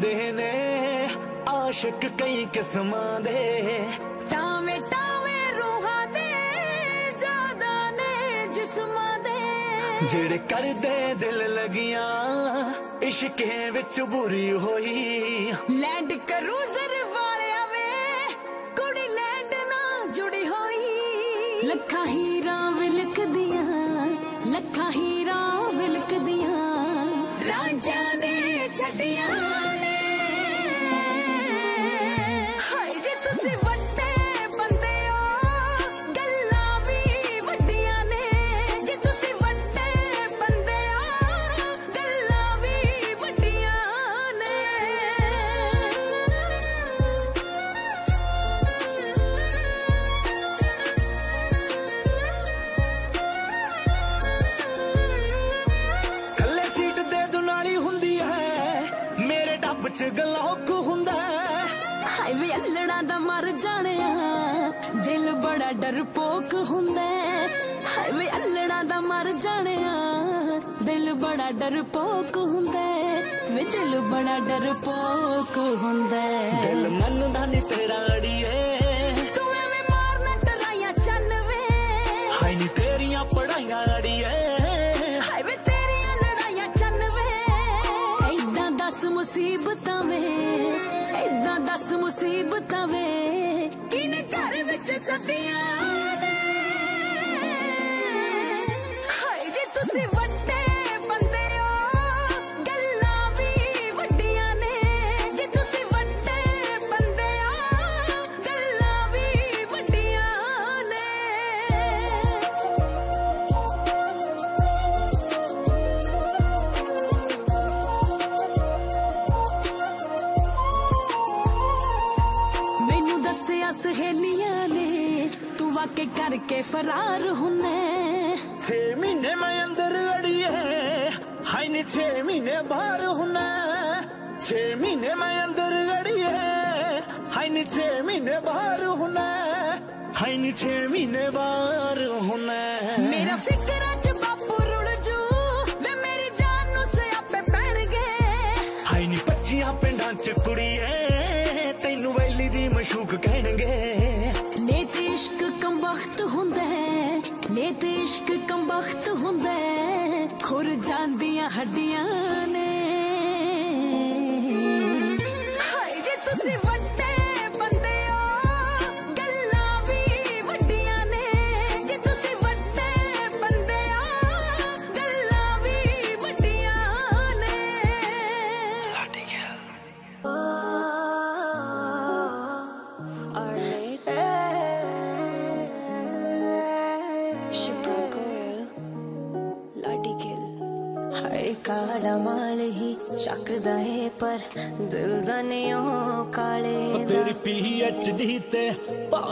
ਘੁੰਮਦੇ ਨੇ ਆਸ਼ਿਕ ਕਈ ਕਿਸਮਾਂ ਦੇ। ਟਾਵੇਂ ਟਾਵੇਂ ਰੂਹਾਂ ਦੇ ਜ਼ਿਆਦਾ ਨੇ ਜਿਸਮਾਂ ਦੇ। ਜਿਹੜੇ ਕਰਦੇ ਦਿਲ ਲਗੀਆਂ ਇਸ਼ਕੇ ਵਿੱਚ ਬੁਰੀ ਹੋਈ। ਲੈਂਡ ਕਰੂਜ਼ਰ ਬੜਾ ਡਰਪੋਕ ਹੁੰਦਾ। ਵੇ ਦਿਲ ਬੜਾ ਡਰਪੋਕ ਹੁੰਦਾ। ਦਿਲ ਮੰਨਦਾ ਨਹੀਂ ਤੇਰਾ ਅੜੀਏ। ਤੂੰ ਐਵੇਂ ਮਾਰਨਾ ਡਰਾਇਆ ਚੰਨ ਵੇ। ਹਾਈ ਨੀ ਤੇਰੀਆਂ ਪੜਾਈਆਂ ਅੜੀਏ। ਹਾਏ ਵੇ ਤੇਰੀਆਂ ਲੜਾਈਆਂ ਚੰਨ ਵੇ। ਐਦਾਂ ਦੱਸ ਮੁਸੀਬਤਾਂ ਵੇ ਐਦਾਂ ਦੱਸ ਮੁਸੀਬਤਾਂ ਵੇ। ਕਿਨੇ ਘਰ ਵਿੱਚ ਸੱਦੀਆਂ?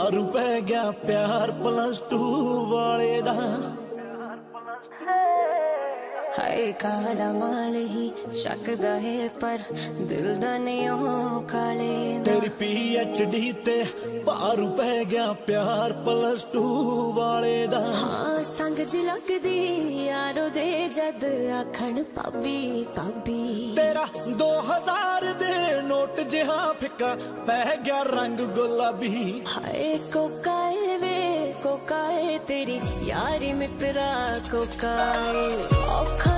ਭਾਰੂ ਪੈ ਗਿਆ ਪਿਆਰ ਪਲੱਸ 2 ਹਾਏ ਕਾਲਾ ਮਾਲ ਹੀ ਚੱਕਦਾ ਏ ਪਰ ਦਿਲ ਦਾ ਨਿਓ ਕਾਲੇ ਤੇਰੀ ਪੀ ਐਚ ਡੀ ਤੇ ਭਾਰੂ ਪੈ ਗਿਆ ਪਿਆਰ ਪਲੱਸ 2 ਵਾਲੇ ਦਾ। ਹਾਂ ਸੰਗ ਜ ਲੱਗਦੀ ਯਾਰੋ ਦੇ ਜਦ ਆਖਣ ਪਾਬੀ ਪਾਬੀ ਤੇਰਾ 2000 ਦੇ ਨੋਟ ਜਿਹਾ ਫਿੱਕਾ ਪੈ ਗਿਆ ਰੰਗ ਗੁਲਾਬੀ। ਹਾਏ ਕੋਕਾਏ ਵੇ ਕੋਕਾਏ ਤੇਰੀ ਯਾਰੀ ਮਿੱਤਰਾ ਕੋਕਾਏ ਔਖਾਏ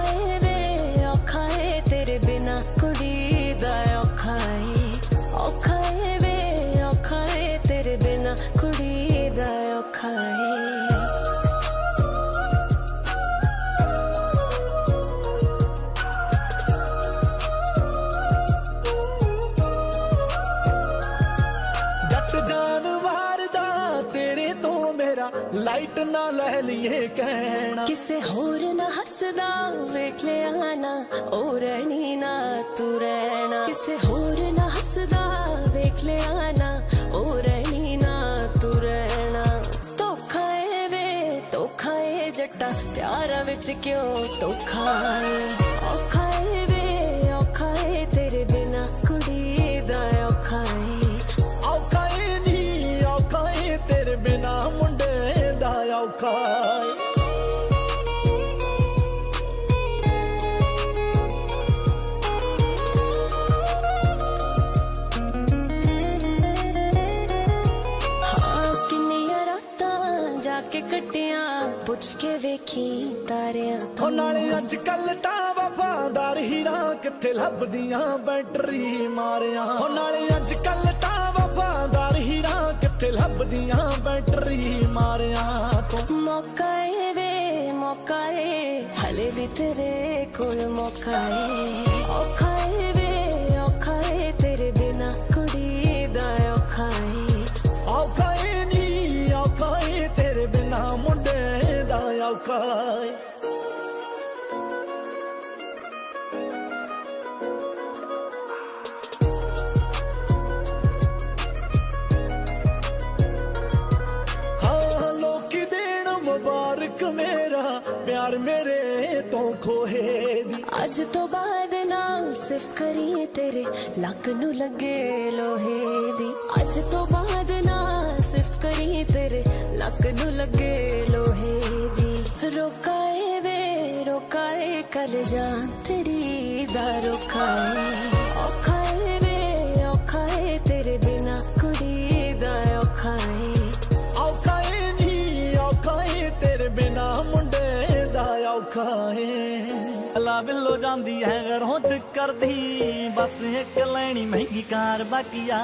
ਨਾ ਲੈ ਲਈਏ ਕਹਿਣਾ। ਕਿਸੇ ਹੋਰ ਨਾ ਹੱਸਦਾ, ਵੇਖ ਲਿਆ ਨਾ, ਉਹ ਰਹਿਣੀ ਨਾ, ਤੂੰ ਰਹਿਣਾ। ਕਿਸੇ ਹੋਰ ਨਾ ਹੱਸਦਾ, ਵੇਖ ਲਿਆ ਨਾ, ਉਹ ਰਹਿਣੀ ਨਾ, ਤੂੰ ਰਹਿਣਾ। ਧੋਖਾ ਏ ਵੇ, ਧੋਖਾ ਏ ਜੱਟਾ, ਪਿਆਰਾਂ ਵਿੱਚ ਕਿਉਂ ਧੋਖਾ ਏ? ਔਖਾ ਵੇਖੀ ਤਾਰਿਆਂ ਉਹ ਤੋਂ ਨਾਲੇ ਅੱਜ ਕੱਲ ਤਾਂ ਵਫਾਦਾਰ ਹੀਰਾ ਕਿੱਥੇ ਲੱਭਦੀਆਂ ਬੈਟਰੀ ਮਾਰਿਆ। ਉਹ ਨਾਲੇ ਅੱਜ ਕੱਲ ਤਾਂ ਵਫਾਦਾਰ ਹੀਰਾ ਕਿੱਥੇ ਲੱਭਦੀਆਂ ਬੈਟਰੀ ਮਾਰਿਆ ਤੂੰ। ਮੌਕਾ ਏ ਵੇ ਮੌਕਾ ਏ। ਹਲੇ ਵੀ ਤੇਰੇ ਕੋਲ ਮੌਕਾ ਏ। ਔਖਾ ਤੋਂ ਬਾਅਦ ਨਾ ਸਿਫਤ ਕਰੀ ਤੇਰੇ। ਲੱਕ ਨੂੰ ਲੱਗੇ ਲੋਹੇ ਦੀ। ਅੱਜ ਤੋਂ ਬਾਅਦ ਨਾ ਸਿਫਤ ਕਰੀਏ ਤੇਰੇ। ਲੱਕ ਨੂੰ ਲੱਗੇ ਲੋਹੇ ਦੀ। ਰੋਕਾਏ ਵੇ ਰੋਕਾਏ ਕਲ ਜਾਨ ਤੇਰੀ ਦਾ ਰੋਕਾਏ ਬਿੱਲੋ ਜਾਂਦੀ ਹੈ ਘਰੋਂ ਕਰਦੀ। ਬਸ ਇੱਕ ਲੈਣੀ ਮਹਿੰਗੀ ਕਾਰ ਬਾਕੀਆ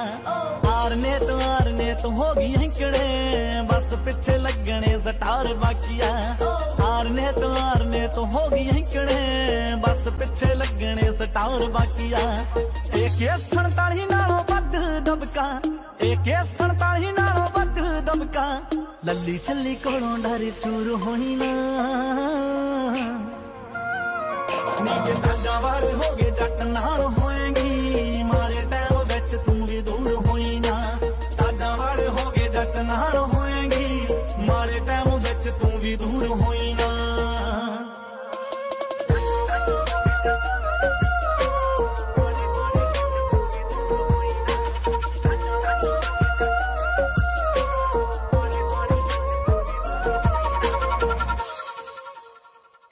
ਆਰ ਤੋਂ ਆਰ ਤੋਂ ਹੋ ਗਈ ਹੈਂਕੜੇ। ਬਸ ਪਿੱਛੇ ਲੱਗਣੇ ਸਟਾਰ ਬਾਕੀਆ ਆਰ ਨੇ ਤੋਂ ਆਰ ਨੇ ਤੋਂ ਹੋ ਗਈ ਹੈਂਕੜੇ। ਬਸ ਪਿੱਛੇ ਲੱਗਣੇ ਸਟਾਰ ਬਾਕੀਆ ਇੱਕ 47 ਨਾਲੋਂ ਵੱਧ ਦਬਕਾ। ਇੱਕ 47 ਨਾਲੋਂ ਵੱਧ ਦਬਕਾ। ਲੱਲੀ ਛੱਲੀ ਕੋਲੋਂ ਡਰ ਚੂਰ ਹੋਈ ਨਾ। ਨੀ ਜੇ ਤਾਂਗਾ ਵਾਲੇ ਹੋ ਗਏ ਜੱਟ ਨਾਲ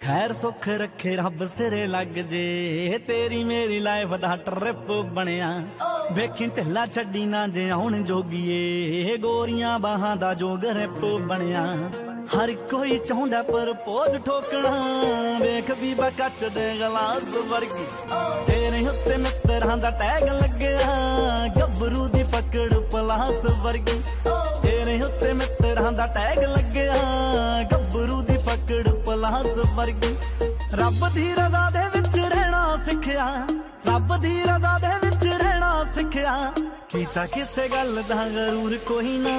ਖੈਰ ਸੁੱਖ ਰੱਖੇ ਰੱਬ ਸਿਰੇ ਲੱਗ ਜੇ। ਤੇਰੀ ਮੇਰੀ ਲਾਈਫ ਦਾ ਟ੍ਰਿਪ ਬਣਿਆ। ਵੇਖੀ ਢਿੱਲਾ ਛੱਡੀ ਨਾ ਜੇ ਆਉਣ ਜੋਗੀਏ। ਗੋਰੀਆਂ ਬਾਹਾਂ ਦਾ ਜੋਗ ਰਿਪ ਬਣਿਆ। ਹਰ ਕੋਈ ਚਾਹੁੰਦਾ ਪਰਪੋਜ਼ ਠੋਕਣਾ। ਵੇਖ ਵੀ ਕੱਚ ਦੇ ਗਲਾਸ ਵਰਗੀ। ਤੇਰੇ ਉੱਤੇ ਮਿੱਤਰਾਂ ਦਾ ਟੈਗ ਲੱਗਿਆ। ਗੱਭਰੂ ਦੀ ਪਕੜ ਪਲਾਸ ਵਰਗੀ। ਤੇਰੇ ਉੱਤੇ ਮਿੱਤਰਾਂ ਦਾ ਟੈਗ ਲੱਗਿਆ। ਗੱਭਰੂ ਦੀ ਪਕੜ ਪਲਾਸ ਵਰਗੀ। ਰੱਬ ਦੀ ਰਜ਼ਾ ਦੇ ਵਿੱਚ ਰਹਿਣਾ ਸਿੱਖਿਆ। ਰੱਬ ਦੀ ਰਜ਼ਾ ਦੇ ਵਿੱਚ ਰਹਿਣਾ ਸਿੱਖਿਆ। ਕੀਤਾ ਕਿਸੇ ਗੱਲ ਦਾ ਗਰੂਰ ਕੋਈ ਨਾ।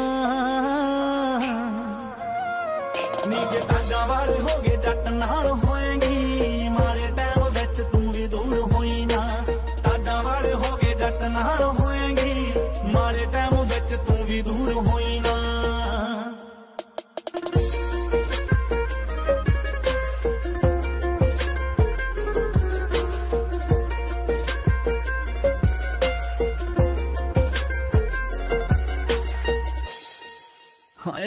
ਨੀਗੇ ਤਾਂਗਾ ਵਾਲੇ ਹੋ ਗਏ, ਜੱਟ ਨਾਲ ਹੋਏਗੀ।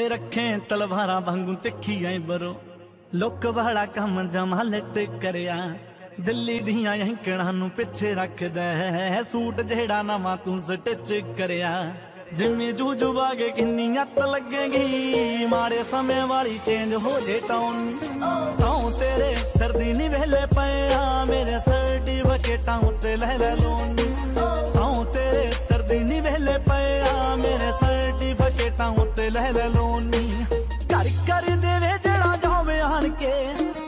ਹਾਏ ਰੱਖੇ ਤਲਵਾਰਾਂ ਵਾਂਗੂ ਤਿੱਖੀ ਐ ਬਰੋ। ਲੁੱਕ ਵਾਲਾ ਕੰਮ ਜਮਾ ਕਰਿਆ। ਦਿੱਲੀ ਦੀਆਂ ਐਂਕੜਾਂ ਨੂੰ ਪਿੱਛੇ ਰੱਖਦਾ ਸੂਟ ਜਿਹੜਾ ਨਵਾਂ ਤੂੰ ਸਟਿਚ ਕਰਿਆ। ਜਿੰਮੀ ਜੂਜੂ ਬਾਗੇ ਕਿੰਨੀ ਅੱਤ ਲੱਗੇਗੀ। ਮਾੜੇ ਸਮੇਂ ਵਾਲੀ ਚੇਂਜ ਹੋ ਜੇ ਟਾਉਨ ਸੌ ਤੇਰੇ ਸਰਦੀ ਨਹੀਂ ਵੇਲੇ ਪਿਆ। ਮੇਰੇ ਸਰਟੀਫਿਕੇਟਾਂ ਉੱਤੇ ਲੈ ਲੈ ਲੋਨ ਸੌ ਤੇਰੇ ਸਰਦੀ ਨਹੀਂ ਵੇਲੇ ਪਿਆ। ਮੇਰੇ ਸਰਟੀਫਿਕੇਟਾਂ ਉੱਤੇ ਲੈ ਲੈ ਲੋਨ। ਕਰ ਕਰ ਦੇਵੇ ਜਿਹੜਾ ਜਾਵੇ ਆਣ ਕੇ।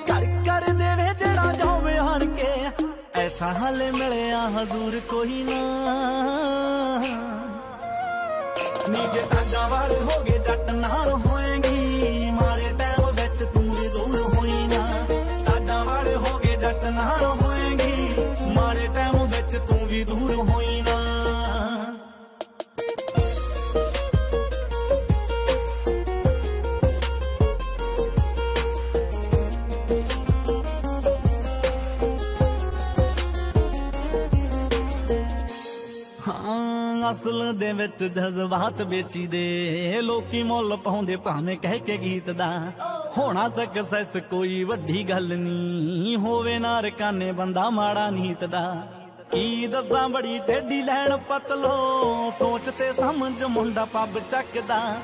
ਕਰ ਕਰ ਦੇਵੇ ਜਿਹੜਾ ਜਾਵੇ ਆਣ ਕੇ। ਐਸਾ ਹਾਲੇ ਮਿਲਿਆ ਹਜ਼ੂਰ ਕੋਈ ਨਾ। ਨੀਗੇ ਤਾਂਗਾ ਵਾਲੇ ਹੋ ਗਏ ਜੱਟ ਜਜ਼ਬਾਤ ਵੇਚੀ ਦੇ ਲੋਕੀ ਮੁੱਲ ਪਾਉਂਦੇ ਭਾਵੇਂ ਕਹਿ ਕੇ ਗੀਤ ਦਾ। ਹੋਣਾ ਸਕਸੈਸ ਕੋਈ ਵੱਡੀ ਗੱਲ ਨਹੀਂ। ਹੋਵੇ ਨਾ ਰਕਾਨੇ ਬੰਦਾ ਮਾੜਾ ਨੀਤ ਦਾ। ਕੀ ਦੱਸਾਂ ਬੜੀ ਟੇਢੀ ਲੈਣ ਪਤਲੋ। ਸੋਚ ਤੇ ਸਮਝ ਮੁੰਡਾ ਪੱਬ ਚੱਕਦਾ।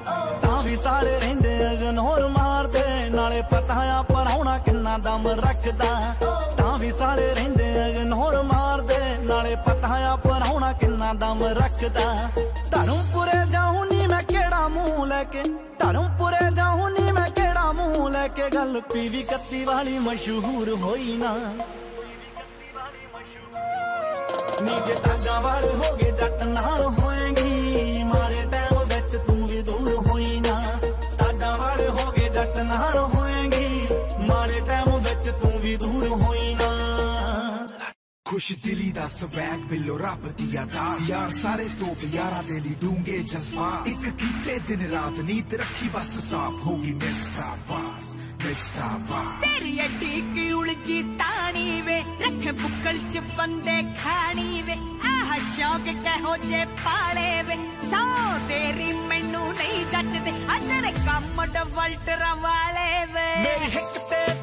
ਤਾਂ ਵੀ ਸਾਰੇ ਰਹਿੰਦੇ ਅਗਨੋਰ ਮਾਰਦੇ। ਨਾਲੇ ਪਤਾ ਆ ਪਰਾਉਣਾ ਕਿੰਨਾ ਦਮ ਰੱਖਦਾ। ਤਾਂ ਵੀ ਸਾਰੇ ਰਹਿੰਦੇ ਅਗਨੋਰ ਮਾਰਦੇ। ਨਾਲੇ ਪਤਾ ਆ ਪਰਾਉਣਾ ਕਿੰਨਾ ਦਮ ਰੱਖਦਾ। ਧਰਮਪੁਰੇ ਜਾਉਂ ਨੀ ਮੈਂ ਕਿਹੜਾ ਮੂੰਹ ਲੈ ਕੇ, ਧਰਮਪੁਰੇ ਜਾਉਂ ਨੀ ਮੈਂ ਕਿਹੜਾ ਮੂੰਹ ਲੈ ਕੇ। ਗੱਲ ਪੀਵੀ ਕੱਤੀ ਵਾਲੀ ਮਸ਼ਹੂਰ ਹੋਈ ਨਾ। ਨੀ ਜੇ ਤਾਂਗਾ ਵਾਲ ਹੋ ਗਏ ਜੱਟ ਨਾਲ ਹੋਏਗੀ ਮਾਰੇ ਟੈਮ ਵਿੱਚ ਤੂੰ ਖੁਸ਼ ਦਿਲੀ ਦਾ ਸਵੈਗ ਬਿੱਲੋ ਰੱਬ ਦੀ ਅਦਾ ਯਾਰ ਸਾਰੇ ਤੋਂ ਪਿਆਰਾ ਦੇ ਲਈ ਡੂੰਗੇ ਜਜ਼ਬਾ ਇੱਕ ਕੀਤੇ ਦਿਨ ਰਾਤ ਨੀਤ ਰੱਖੀ ਬਸ ਸਾਫ਼ ਹੋਗੀ ਮਿਸਟਰ ਬਾਸ ਮਿਸਟਰ ਬਾਸ। ਤੇਰੀ ਅੱਡੀ ਕੀ ਉਲਜੀ ਤਾਣੀ ਵੇ ਰੱਖੇ ਬੁੱਕਲ ਚ ਬੰਦੇ ਖਾਣੀ ਵੇ। ਆਹ ਸ਼ੌਕ ਕਹੋ ਜੇ ਪਾਲੇ ਵੇ। ਸੋ ਤੇਰੀ ਮੈਨੂੰ ਨਹੀਂ ਜੱਜਦੇ ਅਦਰ ਕੰਮ ਡਵਲਟਰ ਵਾਲੇ ਵੇ। ਮੇਰੀ ਹਿੱਕ ਤੇ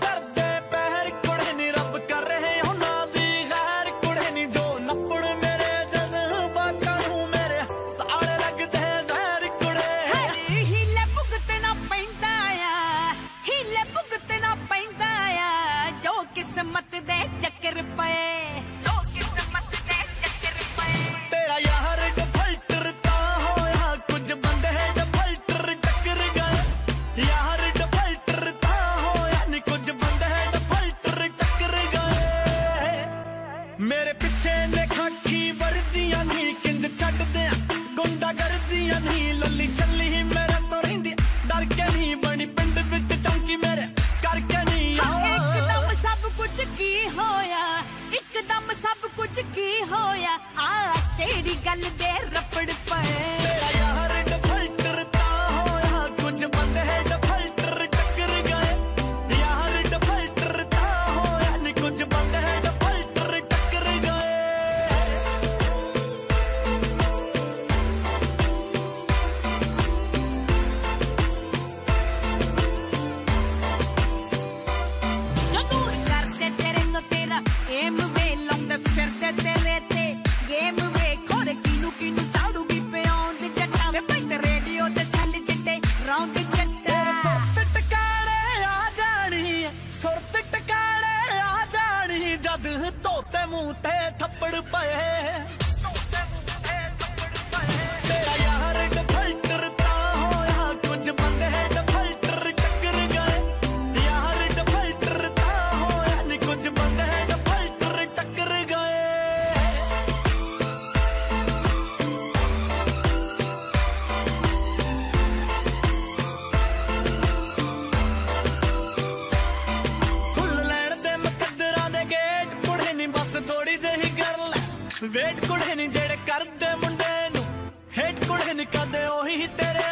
ਵੇਟ ਹੈ ਨਹੀਂ ਜਿਹੜੇ ਕਰਦੇ ਮੁੰਡੇ ਨੂੰ। ਹੇਟ ਕੁੜੇ ਨਹੀਂ ਕਰਦੇ ਉਹੀ ਤੇਰੇ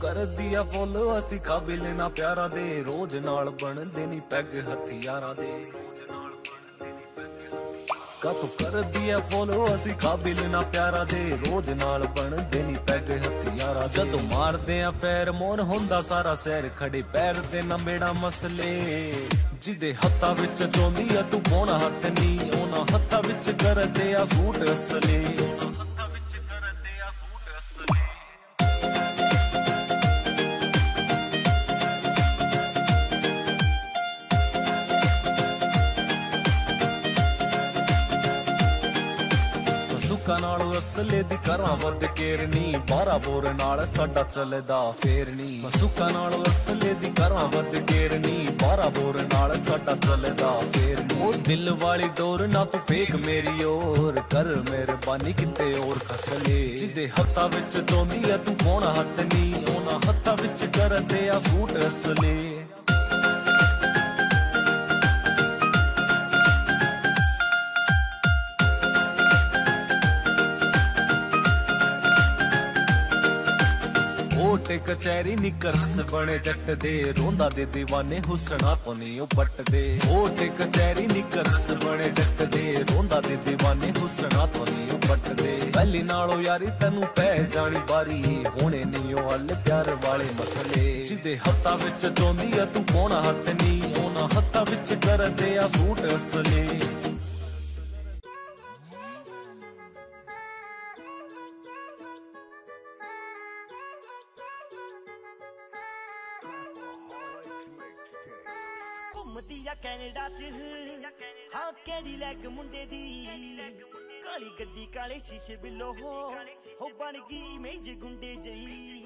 ਕਰਦੀ ਆ ਫੋਲੋ, ਅਸੀਂ ਕਾਬਿਲ ਨਾ ਪਿਆਰਾਂ ਦੇ। ਰੋਜ਼ ਨਾਲ ਬਣਦੇ ਨਹੀਂ ਪੈਗ ਹਥਿਆਰਾਂ ਦੇ। ਕਾਤੋਂ ਕਰਦੀ ਆ ਫੋਲੋ, ਅਸੀਂ ਕਾਬਿਲ ਨਾ ਪਿਆਰਾਂ ਦੇ। ਰੋਜ਼ ਨਾਲ ਬਣਦੇ ਨਹੀਂ ਪੈਗ ਹਥਿਆਰਾਂ। ਜਦੋਂ ਮਾਰਦੇ ਆ ਫੇਰ ਮੋਨ ਹੁੰਦਾ ਸਾਰਾ ਸ਼ਹਿਰ ਖੜੇ ਪੈਰ ਤੇ ਨੰਬੇੜਾ ਮਸਲੇ। ਜਿਹਦੇ ਹੱਥਾਂ ਵਿੱਚ ਚੋਂਦੀ ਆ, ਤੂੰ ਪਾਉਣਾ ਹੱਥ ਨਹੀਂ ਉਹਨਾਂ ਹੱਥਾਂ ਵਿੱਚ ਕਰਦੇ ਆ ਸੂਟ ਅਸਲੇ। ਅਸਲੇ ਦੀ ਕਰਾਂ ਵੱਧ ਕੇਰਨੀ 12 ਬੋਰ ਨਾਲ ਸਾਡਾ ਚੱਲਦਾ ਫੇਰਨੀ ਮਸੂਕਾ ਨਾਲ ਅਸਲੇ ਦੀ ਕਰਾਂ ਵੱਧ ਕੇਰਨੀ 12 ਬੋਰ ਨਾਲ ਸਾਡਾ ਚੱਲਦਾ ਫੇਰ ਉਹ ਦਿਲ ਵਾਲੀ ਡੋਰ ਨਾ ਤੂੰ ਫੇਕ ਮੇਰੀ ਓਰ। ਕਰ ਮਿਹਰਬਾਨੀ ਕਿਤੇ ਹੋਰ ਖਸਲੇ ਜਿਹਦੇ ਹੱਥਾਂ ਵਿੱਚ ਚੋਂਦੀ ਆ ਤੂੰ ਪਾਉਣਾ ਹੱਥ ਨਹੀਂ ਉਹਨਾਂ ਹੱਥਾਂ ਵਿੱਚ ਕਰਦੇ ਆ ਸੂਟ ਅਸਲੇ। ਕੋਟੇ ਕਚਹਿਰੀ ਨੀ ਬਣੇ ਜੱਟ ਦੇ। ਰੋਂਦਾ ਦੇ دیਵਾਨੇ ਹੁਸਣਾ ਪੁਨੀ ਉਹ ਪੱਟ ਦੇ। ਕੋਟੇ ਕਚਹਿਰੀ ਬਣੇ ਜੱਟ ਦੇ। ਰੋਂਦਾ ਦੇ دیਵਾਨੇ ਹੁਸਣਾ ਪੁਨੀ ਉਹ ਪੱਟ ਪਹਿਲੀ ਨਾਲੋਂ ਯਾਰੀ ਤੈਨੂੰ ਪੈ ਜਾਣੀ ਬਾਰੀ। ਹੋਣੇ ਨਹੀਂ ਉਹ ਹੱਲ ਪਿਆਰ ਵਾਲੇ ਮਸਲੇ। ਜਿਹਦੇ ਹੱਥਾਂ ਵਿੱਚ ਚੋਂਦੀ ਆ ਤੂੰ ਪਾਉਣਾ ਹੱਥ ਨਹੀਂ ਉਹਨਾਂ ਹੱਥਾਂ ਵਿੱਚ ਕਰਦੇ ਆ ਸੂਟ ਅਸਲੇ। ਕਿਹੜੀ ਲੈਗ ਮੁੰਡੇ ਦੀ। ਕਾਲੀ ਗੱਡੀ ਕਾਲੇ ਸ਼ੀਸ਼ੇ ਬਿੱਲੋ ਹੋ। ਹੋ ਬਣ ਗਈ ਮੇਜ ਗੁੰਡੇ ਜਈ।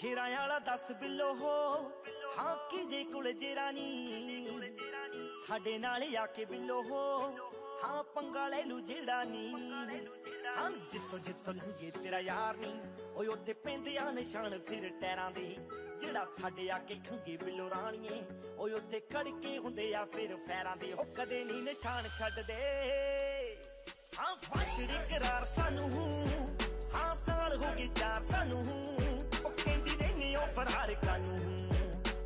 ਸ਼ੇਰਾਂ ਵਾਲਾ 10 ਬਿੱਲੋ ਹੋ। ਹਾਂ। ਕਿਹਦੇ ਕੋਲ ਜੇਰਾਨੀ? ਸਾਡੇ ਨਾਲ ਆ ਕੇ ਬਿੱਲੋ ਹੋ। ਹਾਂ ਪੰਗਾ ਲੈ ਲੂ ਜਿਹੜਾ ਨੀ। ਹਾਂ ਜਿੱਥੋਂ ਜਿੱਥੋਂ ਲੰਘੇ ਤੇਰਾ ਯਾਰ ਨੀ। ਓਏ ਉੱਥੇ ਪੈਂਦੇ ਆ ਨਿਸ਼ਾਨ ਫਿਰ ਟੈਰਾਂ ਦੇ। ਜਿਹੜਾ ਸਾਡੇ ਆ ਕੇ ਖੰਗੇ ਬਿੱਲੋ ਰਾਣੀਏ। ਓਏ ਉੱਥੇ ਖੜ ਹੁੰਦੇ ਆ ਫਿਰ ਫੈਰਾਂ ਦੇ। ਉਹ ਕਦੇ ਨਹੀਂ ਨਿਸ਼ਾਨ ਛੱਡਦੇ। ਹਾਂ ਫਾਟੜੀ ਕਰਾਰ ਸਾਨੂੰ। ਹਾਂ ਸਾਲ ਹੋ ਗਏ ਚਾਰ ਸਾਨੂੰ। ਉਹ ਕਹਿੰਦੀ ਰਹਿਨੀ ਉਹ ਫਰਾਰ ਕਾਨੂੰ।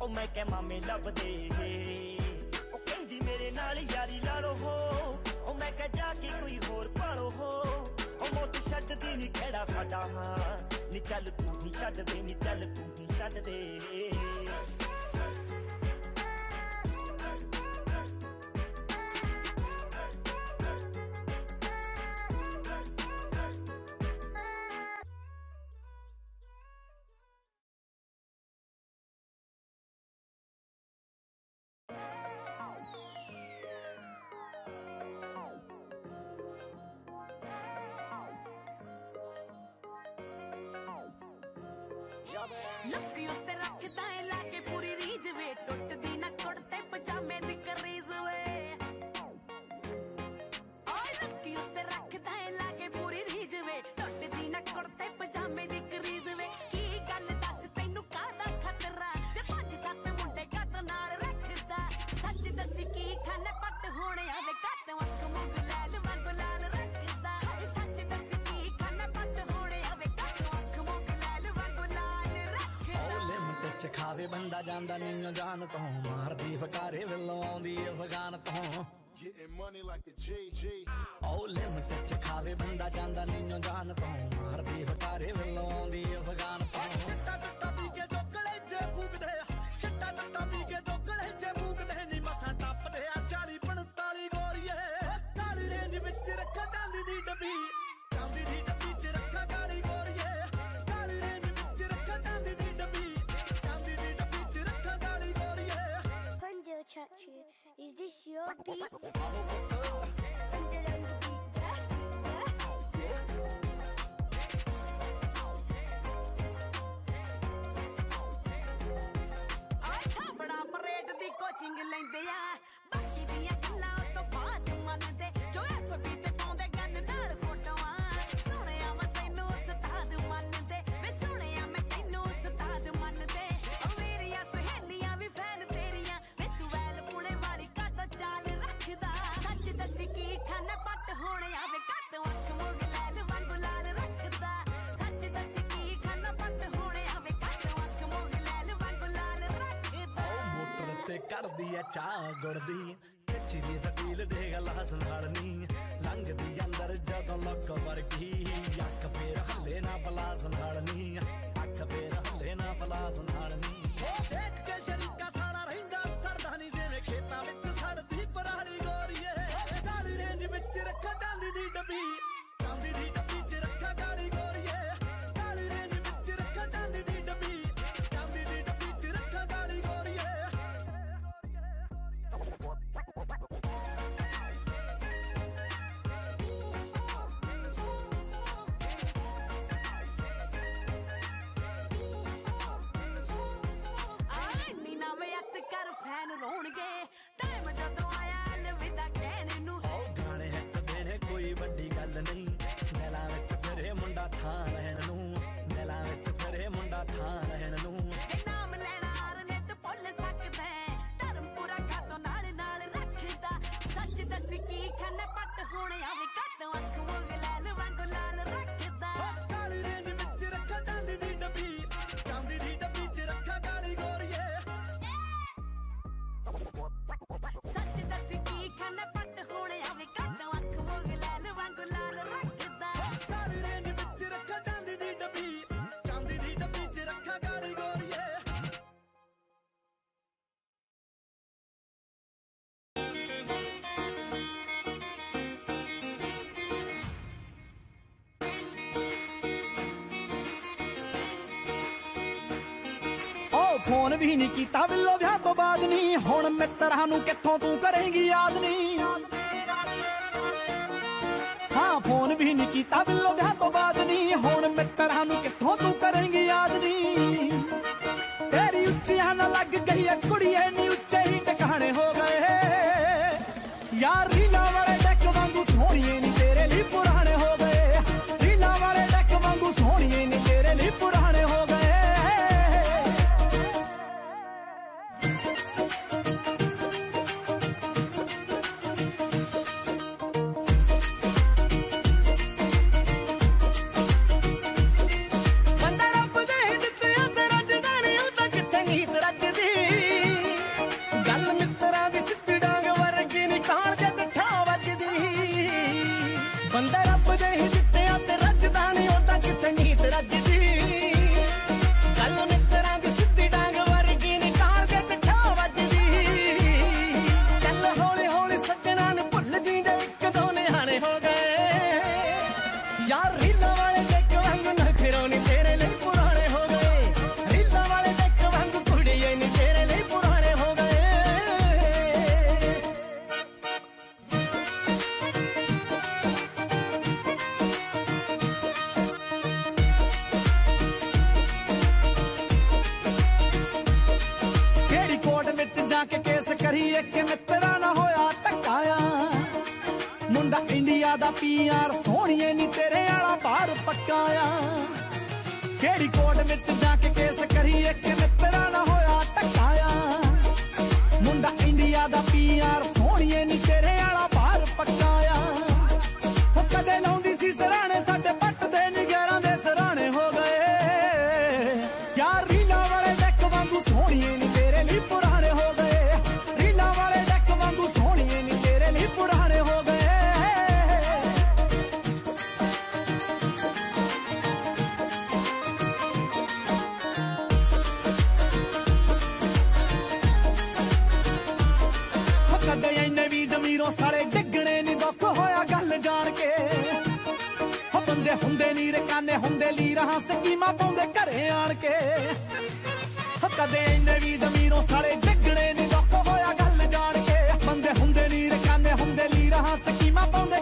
ਉਹ ਮੈਂ ਕਹਿ ਮਾਮੇ ਲੱਭਦੇ ਉਹ ਕਹਿੰਦੀ ਮੇਰੇ ਨਾਲ ਯਾਰੀ ਲਾ ਲੋ ਹੋ ਮੈਂ ਕਹਿ ਜਾ ਕੇ ਕੋਈ ਹੋਰ ਭਾਲੋ ਹੋ। ਉਹ ਮੋਤ ਛੱਡਦੀ ਨਹੀਂ ਖੇੜਾ ਸਾਡਾ ਹਾਂ। ਨੀ ਚੱਲ ਤੂੰ ਹੀ ਛੱਡ ਦੇ ਨੀ ਚੱਲ ਤੂੰ ਹੀ ਛੱਡ ਦੇ ਲੱਕ ਉੱਤੇ ਰੱਖਦਾ ਏ ਲਾ ਕੇ ਪੂਰੀ ਰੀਝ ਵੇ। ਟੁੱਟਦੀ ਨਾ ਕੁੜਤੇ ਪਜਾਮੇ ਦੀ ਕਰੀਜ਼ ਵੇ। ਓਏ ਲੱਕ ਉੱਤੇ ਰੱਖਦਾ ਏ ਲਾ ਕੇ ਪੂਰੀ ਰੀਝ ਵੇ। ਟੁੱਟਦੀ ਨਾ ਕੁੜਤੇ ਪਜਾਮੇ ਦੀ ਕਰੀਜ਼ ਵੇ। ਕੀ ਗੱਲ ਦੱਸ ਤੈਨੂੰ ਕਾਹਦਾ ਖਤਰਾ? ਤੇ ਪੰਜ ਸੱਤ ਮੁੰਡੇ ਕੱਟ ਨਾਲ ਰੱਖਦਾ, ਸੱਚ ਦੱਸੀ ਕੀ ਖਾਨੇ ਪੱਟ ਹੋਣੇ ਉਹ ਲਿਮਟ ਚ ਖਾਵੇ ਬੰਦਾ ਜਾਂਦਾ ਨੀਓ ਜਾਨ ਤੋਂ। ਮਾਰਦੀ ਫਕਾਰੇ ਵੱਲੋਂ ਆਉਂਦੀ ਅਫਗਾਨ ਤੋਂ। Getting money like a JJ. ਉਹ ਲਿਮਟ ਚ ਖਾਵੇ ਬੰਦਾ ਜਾਂਦਾ ਨੀਓ ਜਾਨ ਤੋਂ। ਮਾਰਦੀ ਫਕਾਰੇ ਵੱਲੋਂ ਆਉਂਦੀ ਅਫਗਾਨ ਤੋਂ। ਚਿੱਟਾ ਚਿੱਟਾ ਪੀ ਕੇ ਜੋਗਲੇ ਜੇ ਫੂਕਦੇ ਆ। ਚਿੱਟਾ ਚਿੱਟਾ ਪੀ ਕੇ ਜੋਗਲੇ ਜੇ ਫੂਕਦੇ ਨੀ ਮਸਾਂ ਟੱਪਦੇ ਆ 40 45 ਗੋਰੀਏ। ਕਾਲੀ ਰੇਂਜ ਵਿੱਚ ਰੱਖਾ ਜਾਂਦੀ ਦੀ ਡੱਬੀ। Hyundai Chachi, is this your beat? Hyundai on the beat, yeah? Yeah? ਆਏ ਥਾ ਬੜਾ ਪਰੇਡ ਦੀ ਕੋਚਿੰਗ ਲੈਂਦੇ ਆ ਮੋਟਰ ਤੇ ਕਰਦੀ ਐ ਚਾਹ ਗੁੜਦੀ। ਕੱਚੀ ਦੀ ਸਟੀਲ ਦੇ ਗਲਾ ਸੰਭਾਲਣੀ ਲੰਘਦੀ ਅੰਦਰ ਜਦੋਂ ਲੱਕ ਵਰਗੀ। ਅੱਖ ਫੇਰ ਹੱਲੇ ਨਾ ਪਲਾ ਸੰਭਾਲਣੀ ਅੱਖ ਫੇਰ ਹੱਲੇ ਨਾ ਪਲਾ ਸੰਭਾਲਣੀ ਉਹ ਦੇਖ ਕੇ ਸ਼ਰੀਕਾ ਸਾੜਾ ਰਹਿੰਦਾ ਸੜਦਾ ਨਹੀਂ ਜਿਵੇਂ ਖੇਤਾਂ ਵਿੱਚ ਸੜਦੀ ਪਰਾਲੀ ਗੋਰੀਏ। ਕਾਲੀ ਰੇਂਜ ਵਿੱਚ ਰੱਖਾ ਜਾਂਦੀ ਦੀ ਡੱਬੀ। ਰੋਣਗੇ ਟਾਈਮ ਜਦੋਂ ਆਇਆ ਅਲਵਿਦਾ ਕਹਿਣ ਨੂੰ ਉਹ ਗਾਣੇ ਹਿੱਟ ਦੇਣੇ ਕੋਈ ਵੱਡੀ ਗੱਲ ਨਹੀਂ। ਦਿਲਾਂ ਵਿੱਚ ਫਿਰੇ ਮੁੰਡਾ ਥਾਂ ਰਹਿਣ ਨੂੰ। ਦਿਲਾਂ ਵਿੱਚ ਫਿਰੇ ਮੁੰਡਾ ਥਾਂ ਰਹਿਣ ਨੂੰ। ਨਾਮ ਲੈਣਾ ਆਰਨੇ ਤੇ ਭੁੱਲ ਸਕਦਾ ਹੈ। ਧਰਮ ਪੂਰਾ ਕਾਤੋਂ ਨਾਲ ਨਾਲ ਰੱਖਦਾ। ਸੱਚ ਦੱਸ ਕੀ ਖਾਨੇ ਪੱਟ ਹੋਣੇ ਆਵੇ ਕਾਤੋਂ ਅੱਖ ਵੀ ਨਹੀਂ ਕੀਤਾ ਬਿੱਲੋ ਵਿਆਹ ਤੋਂ ਬਾਅਦ ਨਹੀਂ ਹੁਣ ਮਿੱਤਰਾਂ ਨੂੰ ਕਿੱਥੋਂ ਤੂੰ ਕਰੇਂਗੀ ਯਾਦ ਨਹੀਂ ਹਾਂ, ਫੋਨ ਵੀ ਨਹੀਂ ਕੀਤਾ ਬਿੱਲੋ ਵਿਆਹ ਤੋਂ ਬਾਅਦ ਨਹੀਂ ਹੁਣ ਮਿੱਤਰਾਂ ਨੂੰ ਕਿੱਥੋਂ ਤੂੰ ਕਰੇਂਗੀ ਯਾਦ ਨਹੀਂ ਤੇਰੀ ਉੱਚੀਆਂ ਨਾ ਲੱਗ ਗਈ ਐ ਕੁੜੀਏ ਕਦੇ ਐਨੇ ਵੀ ਜ਼ਮੀਰੋਂ ਸਾਲੇ ਡਿੱਗਣੇ ਨਹੀਂ ਦੁੱਖ ਹੋਇਆ ਗੱਲ ਜਾਣ ਕੇ। ਹੋ ਬੰਦੇ ਹੁੰਦੇ ਨੀ ਰਕਾਨੇ ਹੁੰਦੇ ਲੀ ਰਹਾ, ਸਕੀਮਾਂ ਪਾਉਂਦੇ ਘਰੇ ਆਣ ਕੇ। ਹੋ ਕਦੇ ਐਨੇ ਵੀ ਜ਼ਮੀਰੋਂ ਸਾਲੇ ਡਿੱਗਣੇ ਨਹੀਂ ਦੁੱਖ ਹੋਇਆ ਗੱਲ ਜਾਣ ਕੇ। ਬੰਦੇ ਹੁੰਦੇ ਨੀ ਰਕਾਨੇ ਹੁੰਦੇ ਲੀ ਰਹਾ, ਸਕੀਮਾਂ ਪਾਉਂਦੇ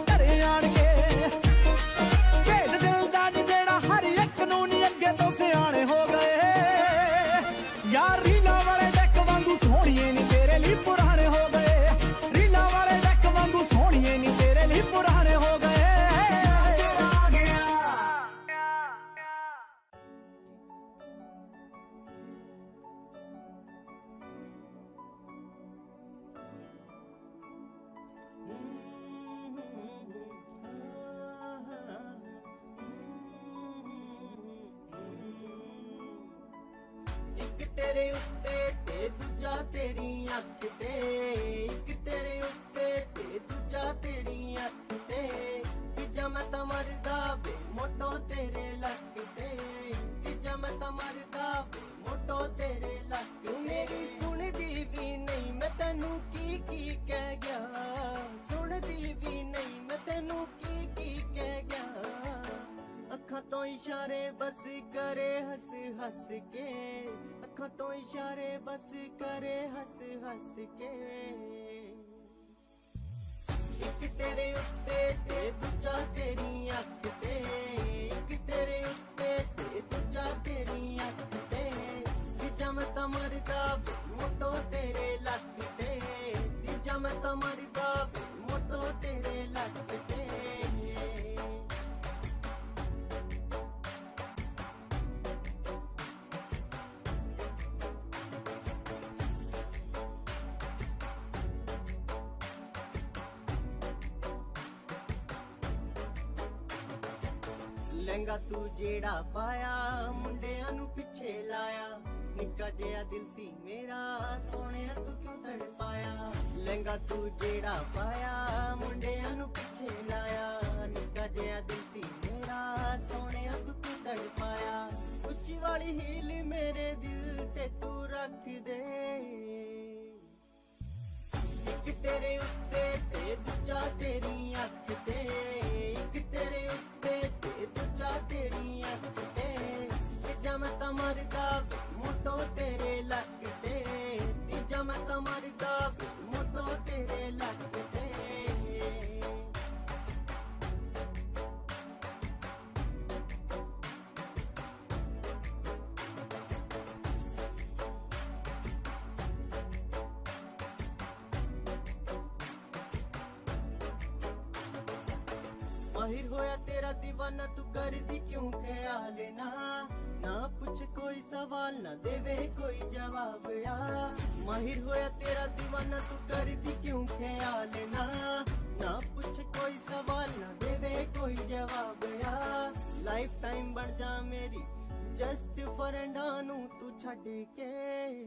ਬਸ ਕਰੇ ਹੱਸ ਹੱਸ ਕੇ ਇੱਕ ਤੇਰੇ ਉੱਤੇ ਤੇ ਦੂਜਾ ਤੇਰੀ ਅੱਖ ਤੇ ਇੱਕ ਤੇਰੇ ਉੱਤੇ ਤੇ ਦੂਜਾ ਤੇਰੀ ਅੱਖ ਤੇ ਤੀਜਾ ਮੈਂ ਤਾਂ ਮਰਦਾ ਮੋਟੋ ਤੇਰੇ ਲੱਕ ਤੇ ਤੀਜਾ ਮੈਂ ਤਾਂ ਮਰਦਾ ਲਹਿੰਗਾ ਤੂੰ ਜਿਹੜਾ ਪਾਇਆ, ਮੁੰਡਿਆਂ ਨੂੰ ਪਿੱਛੇ ਲਾਇਆ। ਨਿੱਕਾ ਜਿਹਾ ਦਿਲ ਸੀ ਮੇਰਾ, ਸੋਹਣਿਆ ਤੂੰ ਕਿਉਂ ਤੜਪਾਇਆ? ਲਹਿੰਗਾ ਤੂੰ ਜਿਹੜਾ ਪਾਇਆ, ਮੁੰਡਿਆਂ ਨੂੰ ਪਿੱਛੇ ਲਾਇਆ। ਨਿੱਕਾ ਜਿਹਾ ਦਿਲ ਸੀ ਮੇਰਾ, ਸੋਹਣਿਆ ਤੂੰ ਕਿਉਂ ਤੜਪਾਇਆ? ਉੱਚੀ ਵਾਲੀ ਹੀਲ ਮੇਰੇ ਦਿਲ ਤੇ ਤੂੰ ਰੱਖ ਦੇ। ਇੱਕ ਤੇਰੇ ਉੱਤੇ ਤੇ ਦੂਜਾ ਤੇਰੀ ਅੱਖ ਤੇ। ਤੇ ਦੂਜਾ ਤੇਰੀ ਅੱਖ ਤੇ ਤੀਜਾ ਮੈਂ ਤਾਂ ਮਰਦਾ ਵੇ ਤੇਰੇ ਲੱਕ ਤੇ, ਤੀਜਾ ਮੈਂ ਤਾਂ ਮਰਦਾ ਵੇ ਤੇਰੇ ਲੱਗ प्यार दी क्यों ख्याल ना? ना पूछ कोई सवाल, ना देवे कोई जवाब, या। माहिर होया तेरा दीवाना, तू कर दी क्यों ख्याल ना? ना पूछ कोई सवाल, ना देवे कोई जवाब, या। लाइफ टाइम बढ़ जा मेरी जस्ट फरंडा नू तू छड़ के।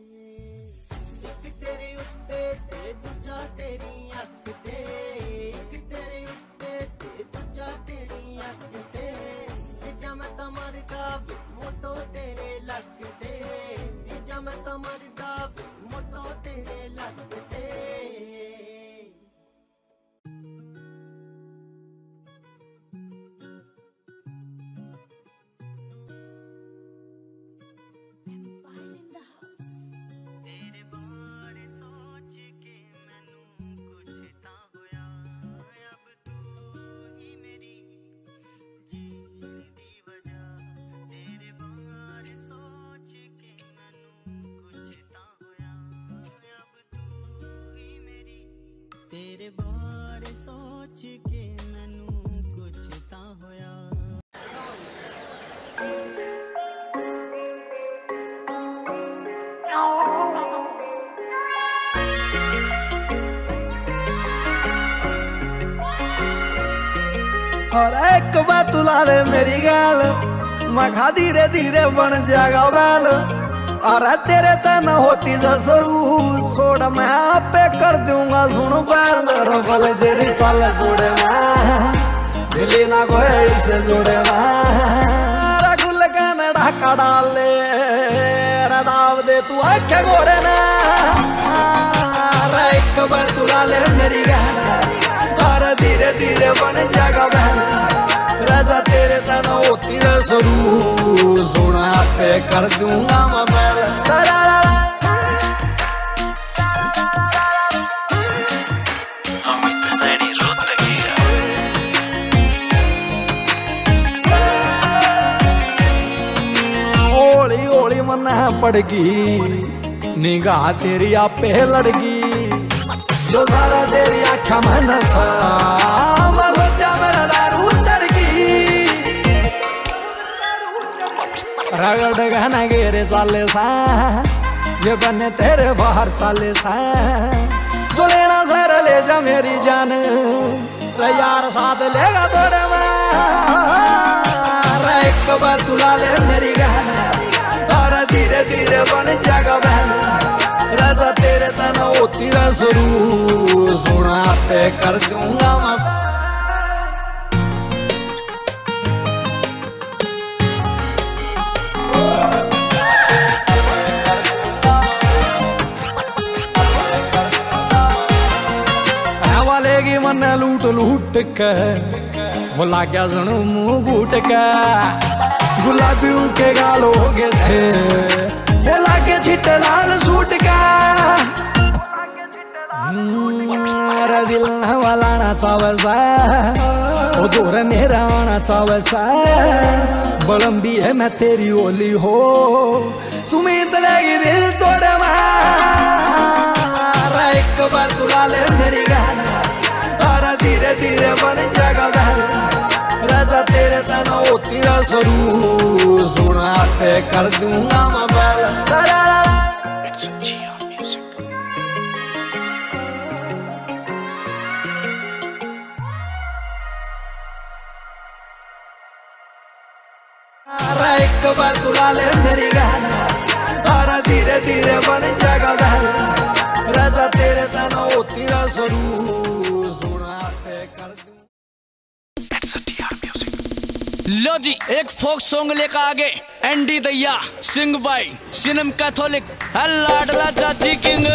एक तेरे उत्ते ते, दूजा तेरी अख ते। एक तेरे उत्ते ते, दूजा तेरी अख ਮੈਂ ਤਾਂ ਮਰਦਾ ਵੇ ਮੋਟੋ ਤੇਰੇ ਲੱਕ ਤੇ। ਤੀਜਾ ਮੈਂ ਤਾਂ ਮਰਦਾ ਮੋਟੋ ਤੇਰੇ ਬਾਰੇ ਸੋਚ ਕੇ ਮੈਨੂੰ ਕੁਛ ਤਾਂ ਹੋਇਆ। ਹਰ ਇੱਕ ਵਾ ਤੁਲਾ ਰੇ ਮੇਰੀ ਗੱਲ। ਮੈਂ ਧੀਰੇ ਧੀਰੇ ਬਣ ਜਾਗਾ ਬਾਲ और तेरे तन होती ससुरू छोड़, मैं आपे कर दूँगा, सुन बैल रबल तेरी चल जोड़े मिली ना कोई से जोड़े मैं। रगुल का ढाका डाल ले रे दाव दे तू आखे गोरे ना। एक बार तुला ले मेरी गाल और धीरे धीरे बन जाएगा बहन। राजा तेरे तना होती सोना पे कर दूँगा मन पड़गी, निगाह तेरी आपे लड़गी। जो सारा तेरी आख्या मन नशा। रगड़ गहना गेरे चाले सा ये बने तेरे बाहर चाले सा जो लेना सर ले जा मेरी जान। रे यार साथ लेगा तोरे मैं। रे एक बार तुला ले मेरी गहना। और धीरे धीरे बन जाएगा बहन। राजा तेरे तना होती रे सरू सोना पे कर दूँगा मैं। मन लूट लूट के। वो लाग्या सुनो मुँह घूट के। गुलाबी के गाल हो गए थे। वो लागे छिटे लाल सूट का। मेरा दिल वाला ना चावसा वो दूर मेरा आना चावसा बलम्बी है मैं तेरी ओली हो। सुमित लगी दिल तोड़ मारा एक बार तुला ले मेरी गाना धीरे धीरे बन जाएगा बहन राजा तेरे तना होती रे सरू सोना पे कर दूँगा मैं बैल। तारा एक बार तुला ले मेरी गाना तारा धीरे धीरे बन जाएगा बहन राजा तेरे तना होती रे सरू लो जी एक फोक सॉन्ग लेकर आगे एंडी दैया सिंग बाई सिनम कैथोलिक लाडला चाची किंग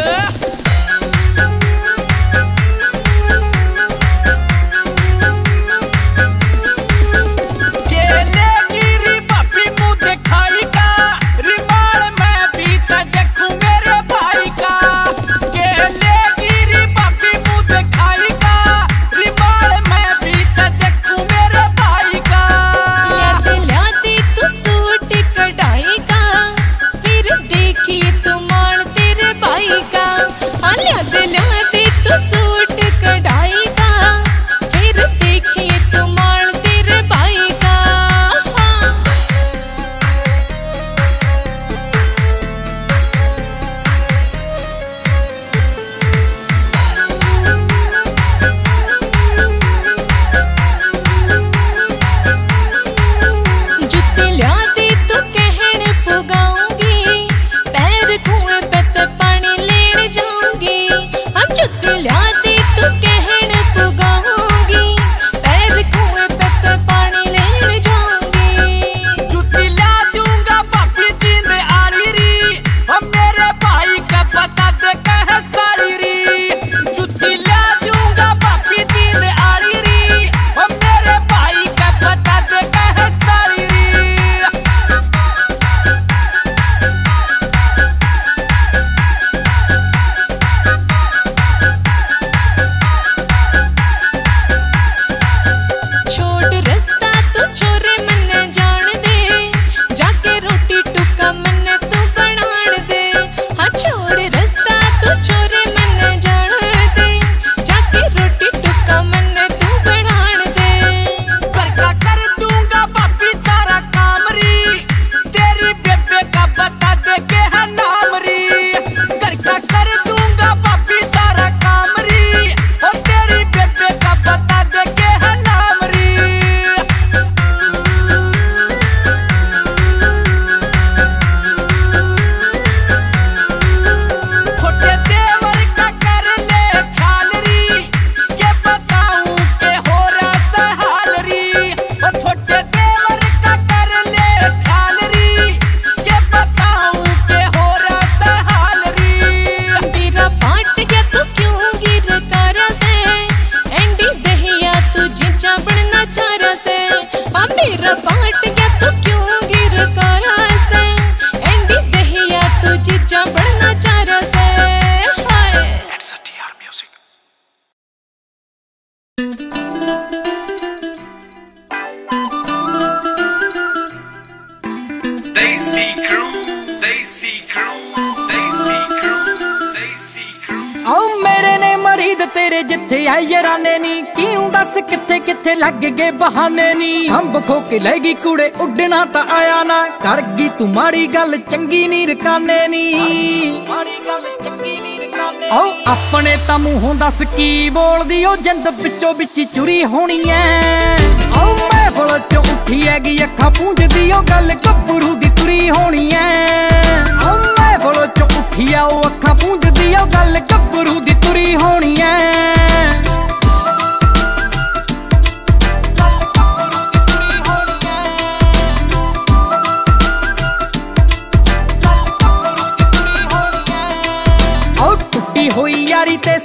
ਕੇ ਲੈ ਗਈ ਕੁੜੇ, ਉੱਡਣਾ ਤਾਂ ਆਇਆ ਨਾ। ਕਰ ਗਈ ਤੂੰ ਮਾੜੀ ਗੱਲ, ਚੰਗੀ ਨੀ ਰਕਾਨੇ ਨੀ। ਮਾੜੀ ਗੱਲ ਚੰਗੀ ਨੀ ਰਕਾਨੇ ਆਉ ਆਪਣੇ ਤਾਂ ਮੂੰਹੋਂ ਦੱਸ ਕੀ ਬੋਲਦੀ ਉਹ ਜਿੰਦ ਵਿੱਚੋਂ ਵਿੱਚ ਚੁਰੀ ਹੋਣੀ ਐ। ਆਉ ਮੈਂ ਫਲ ਚੋਂ ਉੱਠੀ ਹੈਗੀ, ਅੱਖਾਂ ਪੂੰਝਦੀ ਉਹ ਗੱਲ ਗੱਭਰੂ ਦੀ ਤੁਰੀ ਹੋਣੀ ਐ। ਆਉ ਮੈਂ ਫਲ ਚੋਂ ਉੱਠੀ ਆ, ਉਹ ਅੱਖਾਂ ਪੂੰਝਦੀ ਉਹ ਗੱਲ ਗੱਭਰੂ ਦੀ ਤੁਰੀ ਹੋਣੀ ਐ।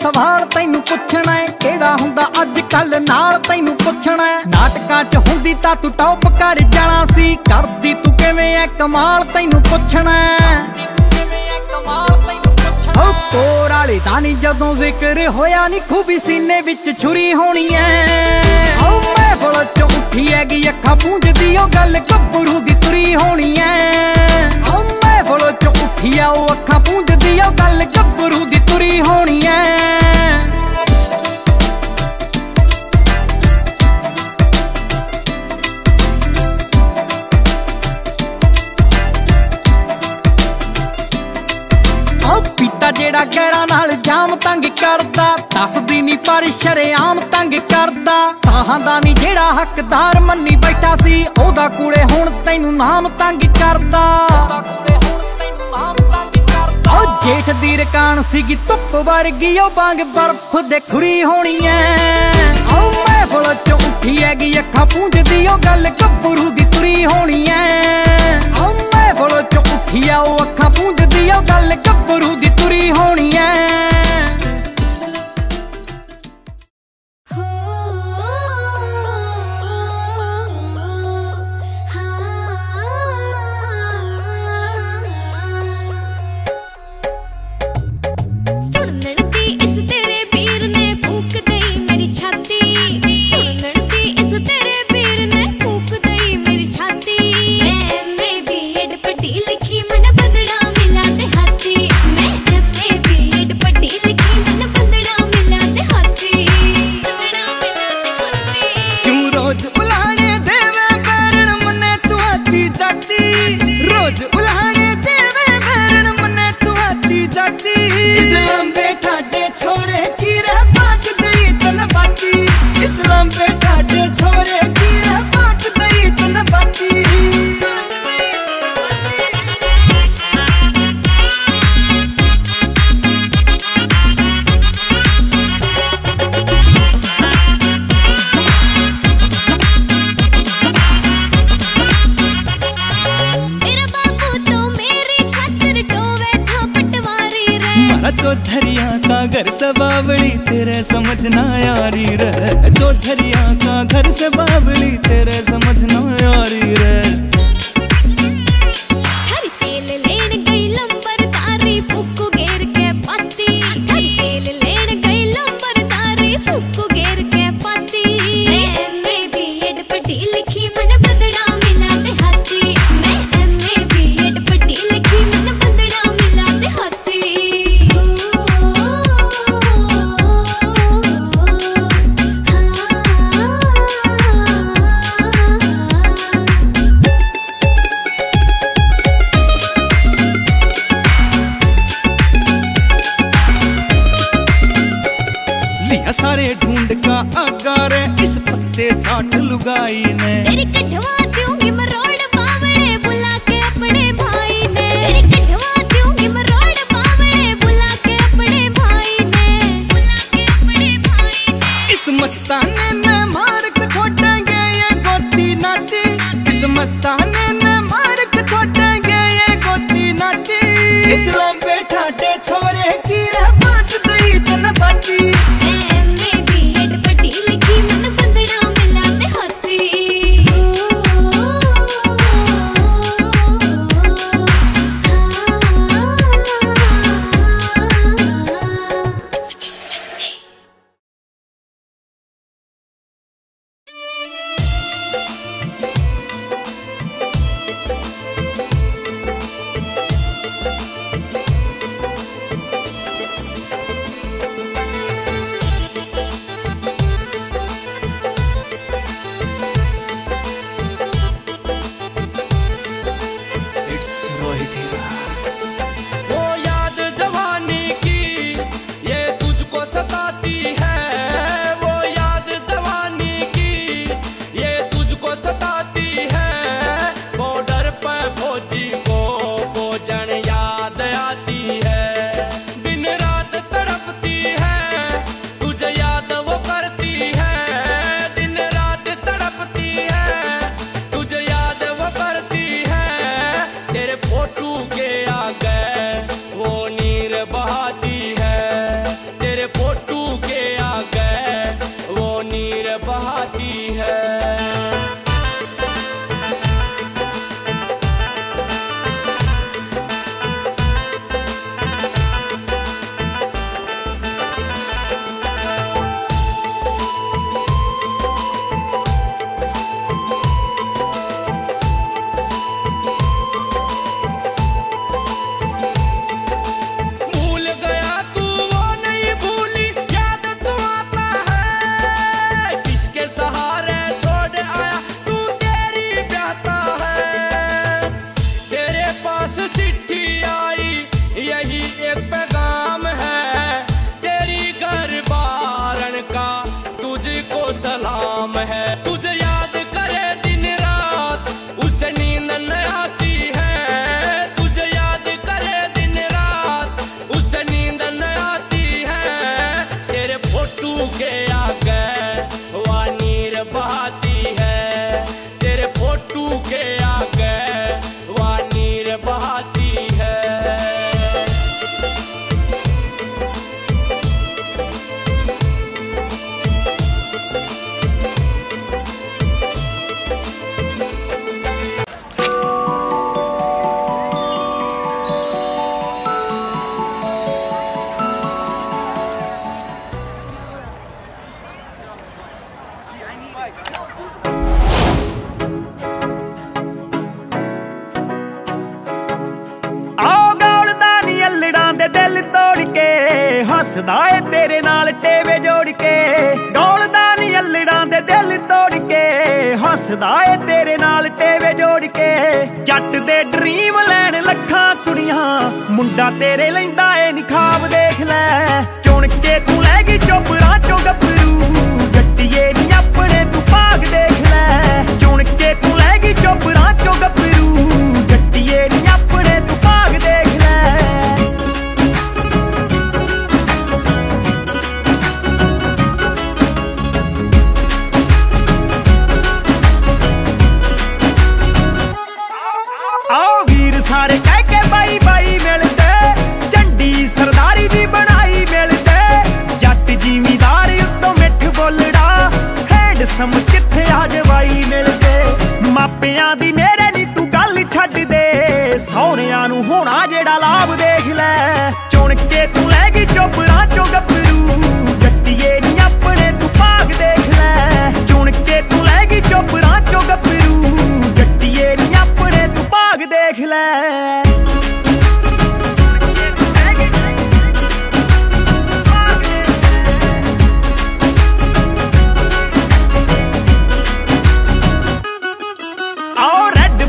ਸਵਾਲ ਤੈਨੂੰ ਪੁੱਛਣਾ ਏ ਕਿਹੜਾ ਹੁੰਦਾ ਅੱਜ ਕੱਲ ਨਾਲ ਤੈਨੂੰ ਪੁੱਛਣਾ ਏ ਨਾਟਕਾਂ 'ਚ ਹੁੰਦੀ ਤਾਂ ਤੂੰ ਟੌਪ ਕਰ ਜਾਣਾ ਸੀ। ਕਰਦੀ ਤੂੰ ਕਿਵੇਂ ਐ ਕਮਾਲ ਤੈਨੂੰ ਪੁੱਛਣਾ ਏ ਉਹ ਕੋਰ ਵਾਲੇ ਦਾ ਨੀ ਜਦੋਂ ਜ਼ਿਕਰ ਹੋਇਆ ਨੀ, ਖੂਬੀ ਸੀਨੇ ਵਿੱਚ ਛੁਰੀ ਹੋਣੀ ਐ ਉਹ ਮੈਂ ਫਲ ਉੱਠੀ ਹੈਗੀ, ਅੱਖਾਂ ਪੂੰਝਦੀ, ਉਹ ਗੱਲ ਗੱਭਰੂ ਦੀ ਤੁਰੀ ਹੋਣੀ ਐ ਉਹ ਮੈਂ ਫਲ ਉੱਠੀ ਆ ਉਹ ਅੱਖਾਂ ਪੂੰਝਦੀ ਉਹ ਗੱਲ ਗੱਭਰੂ ਦੀ ਤੁਰੀ ਹੋਣੀ ਐ। ਉਹ ਪੀਤਾ ਜਿਹੜਾ ਗੈਰਾਂ ਨਾਲ ਜਾਮ ਤੰਗ ਕਰਦਾ, ਦੱਸਦੀ ਨਹੀਂ ਪਰ ਸ਼ਰੇਆਮ ਤੰਗ ਕਰਦਾ। ਸਾਹਾਂ ਦਾ ਨਹੀਂ ਜਿਹੜਾ ਹੱਕਦਾਰ ਮੰਨੀ ਬੈਠਾ ਸੀ, ਉਹਦਾ ਕੂੜੇ ਹੁਣ ਤੈਨੂੰ ਨਾਮ ਤੰਗ ਕਰਦਾ। ਉਹ ਜੇਠ ਦੀ ਰਕਾਨ ਸੀਗੀ ਧੁੱਪ ਵਰਗੀ, ਉਹ ਬਾਂਗ ਬਰਫ਼ ਦੇ ਖੁਰੀ ਹੋਣੀ ਐ ਉਹ ਮੈਂ ਚੋਂ ਉੱਠੀ ਹੈਗੀ, ਅੱਖਾਂ ਪੂੰਝਦੀ, ਉਹ ਗੱਲ ਗੱਭਰੂ ਦੀ ਤੁਰੀ ਹੋਣੀ ਐ ਉਹ ਮੈਂ ਫਲ ਚੋਂ ਉੱਠੀ ਆ, ਉਹ ਅੱਖਾਂ ਪੂੰਝਦੀ, ਉਹ ਗੱਲ ਗੱਭਰੂ ਦੀ ਤੁਰੀ ਹੋਣੀ ਐ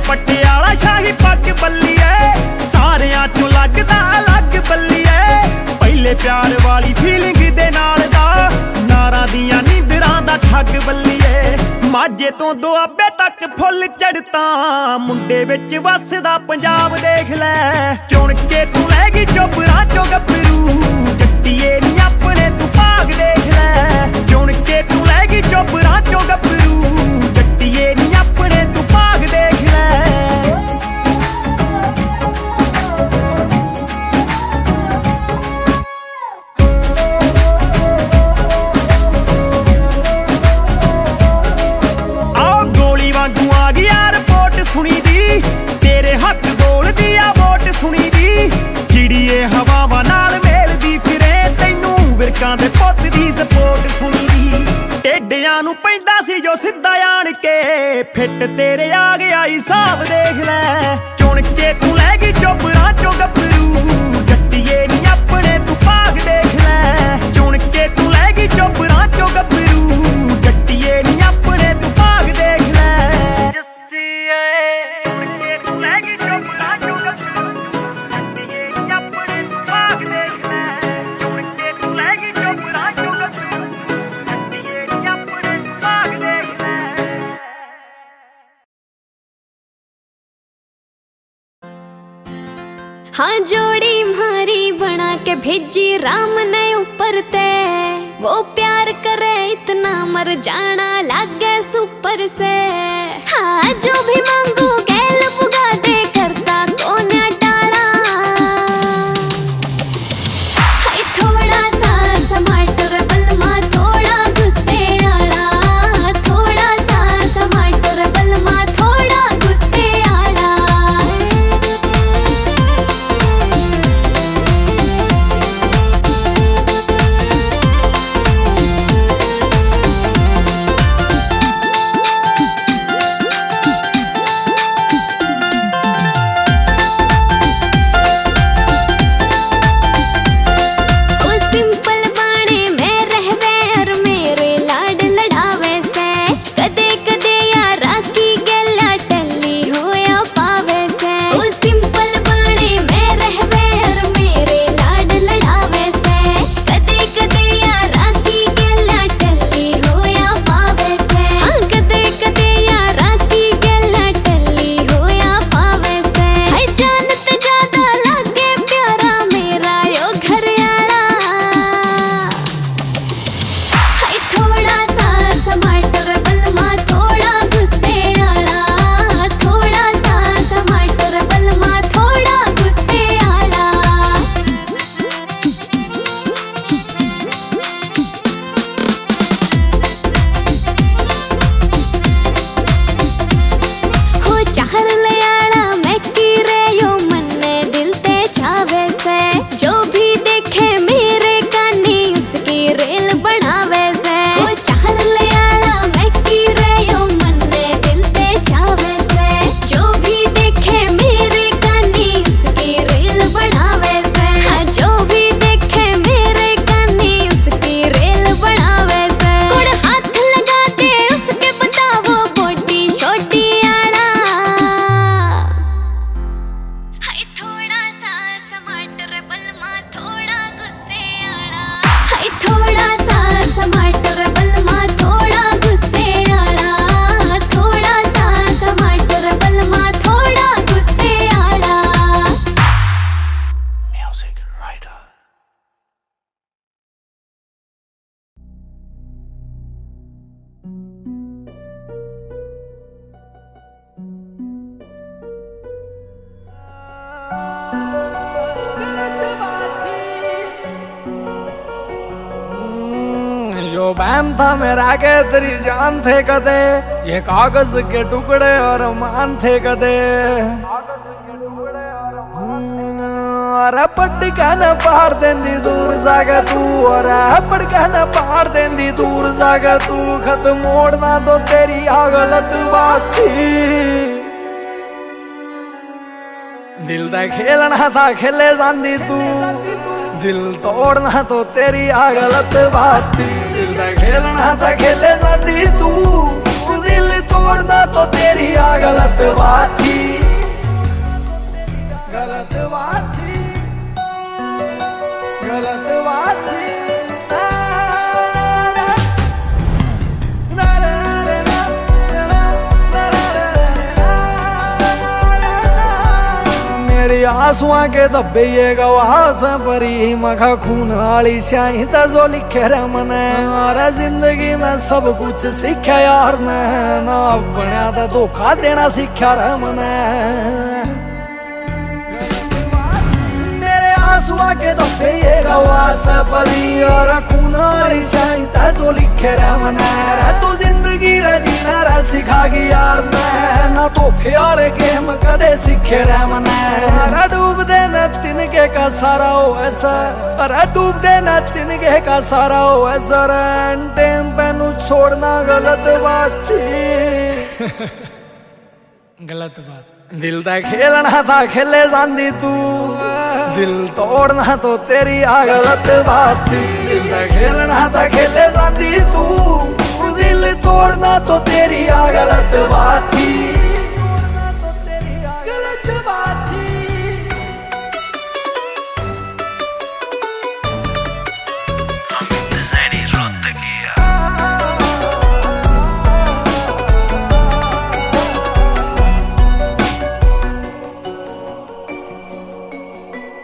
ਪਟਿਆਲਾ ਸ਼ਾਹੀ ਪੱਗ ਬੱਲੀਏ। ਸਾਰਿਆਂ ਚੋਂ ਲੱਗਦਾ ਅਲੱਗ ਬੱਲੀਏ। ਪਹਿਲੇ ਪਿਆਰ ਵਾਲੀ ਫੀਲਿੰਗ ਦੇ ਨਾਲ ਦਾ। ਨਾਰਾਂ ਦੀਆਂ ਨੀਂਦਰਾਂ ਦਾ ਠੱਗ ਬੱਲੀ ਮਾਝੇ ਤੋਂ ਦੁਆਬੇ ਤੱਕ ਫੁੱਲ ਚੜਤਾ ਮੁੰਡੇ ਵਿੱਚ ਵਸਦਾ ਪੰਜਾਬ ਦੇਖ ਲੈ। ਚੁਣ ਕੇ ਤੂੰ ਲੈ ਗਈ ਚੋਪਰਾ ਚੋ ਗੱਭਰੂ। ਜੱਟੀਏ ਨੀ ਆਪਣੇ, ਤੂੰ ਭਾਗ ਦੇਖ ਲੈ। ਚੁਣ ਕੇ ਤੂੰ ਲੈ ਗਈ ਚੋਪਰਾ ਚੋ ਗੱਭਰੂ। ਮਾਲਕਾਂ ਦੇ ਪੁੱਤ ਦੀ ਸਪੋਰਟ ਸੁਣੀ ਟੇਡਿਆਂ ਨੂੰ ਪੈਂਦਾ ਸੀ ਜੋ ਸਿੱਧਾ ਆਣ ਕੇ। ਫਿੱਟ ਤੇਰੇ ਆ ਗਿਆ ਸਾਫ਼ ਦੇਖ ਲੈ। ਚੁਣ ਕੇ ਤੂੰ ਲੈ ਗਈ ਚੋਪਰਾਂ ਚੋਂ के भेजी राम ने ऊपर ते वो प्यार करे इतना मर जाना लागे सुपर से हाँ जो भी मांगू थे कदे? ये कागज़ के टुकड़े और मान थे कदे? हम्म, पार देंदी दूर जागा तू। अरे पटका पार देंदी दूर जागा तू। खत मोड़ना तो तेरी आ गलत बात थी। दिल दा खेलना था खेले जांदी तू। दिल तोड़ना तो तेरी आ गलत बात थी। ਖੇਲਣਾ ਤਾਂ ਖੇਲੇ ਜਾਂਦੀ ਤੂੰ। ਦਿਲ ਤੋੜਨਾ ਤਾਂ ਤੇਰੀ ਆ ਗਲਤ ਬਾਤ ਗਲਤ ਬਾਤ ਗਲਤ ਬਾਤ मेरी आंसुआ के दब्बे ये गवास परी मखा खून वाली स्याही ता जो लिखे रे मने अरे जिंदगी में सब कुछ सीखा यार ने ना बनया तो धोखा देना सीखा रे मने suakedo peiega wasa padi ora kunari shainta to likhe ravana tu zindagi ra jina ra sikha gi yaar main na dhokhe wale game kade sikhe ravana ra dubde na tin ke ka sara o aisa ra dubde na tin ke ka sara o aisa ran time pe nu chhodna galat baat thi galat baat ਦਿਲ ਦਾ ਖੇਲਣਾ ਤਾਂ ਖੇਲੇ ਜਾਂਦੀ ਤੂੰ। ਦਿਲ ਤੋੜਨਾ ਤੋਂ ਤੇਰੀ ਆ ਗਲਤ ਬਾਤ। ਦਿਲ ਦਾ ਖੇਲਣਾ ਤਾਂ ਖੇਲੇ ਜਾਂਦੀ ਤੂੰ। ਦਿਲ ਤੋੜਨਾ ਤੋਂ ਤੇਰੀ ਆ ਗਲਤ ਬਾਤ।